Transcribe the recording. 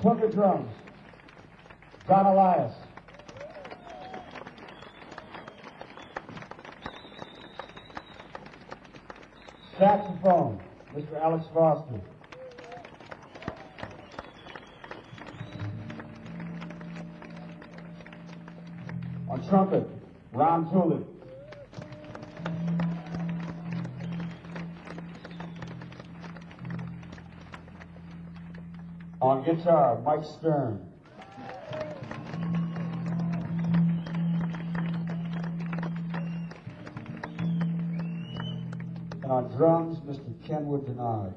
Trumpet drums, Don Alias. Saxophone, Mr. Alex Foster. On trumpet, Ron Tooley. On guitar, Mike Stern. And on drums, Mr. Kenwood Dennard.